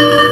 you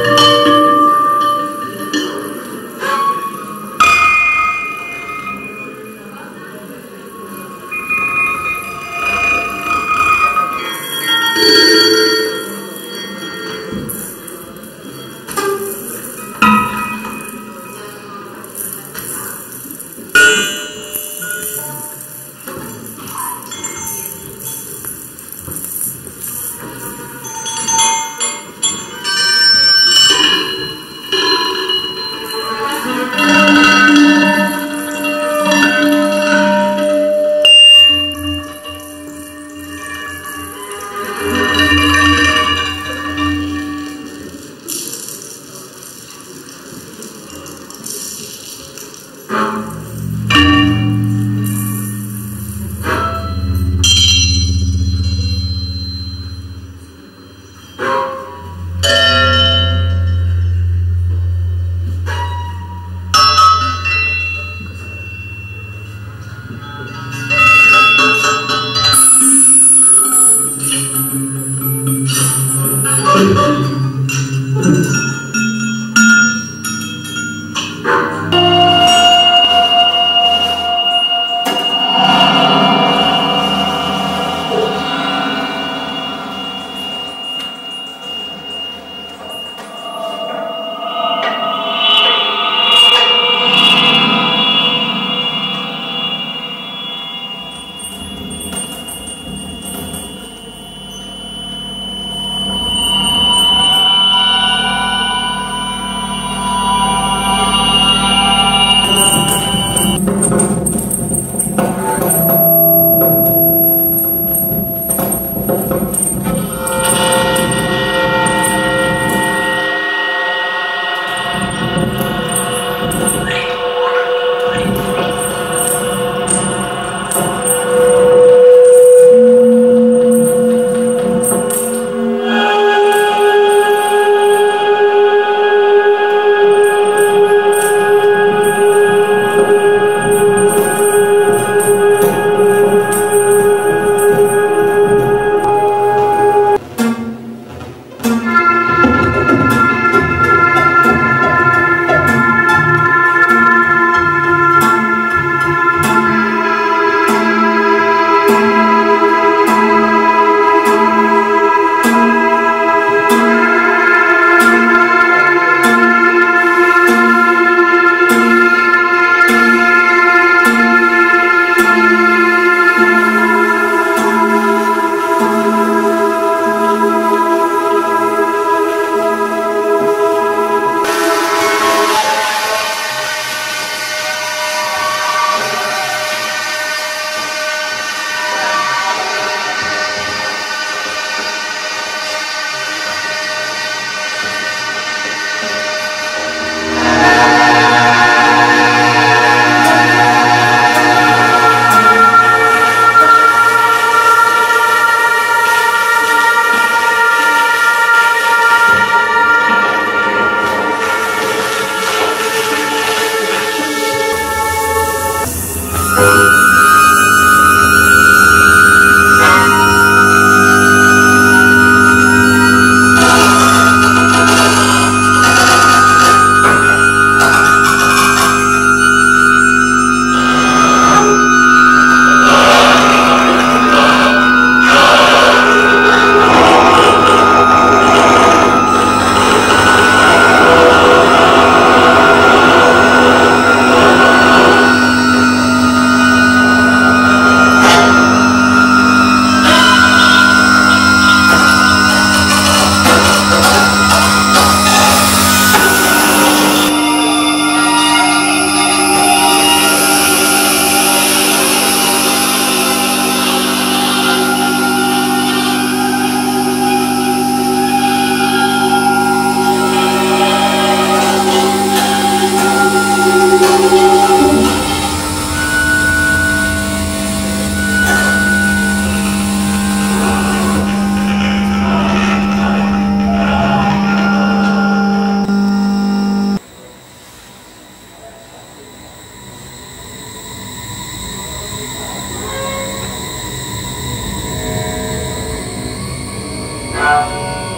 Música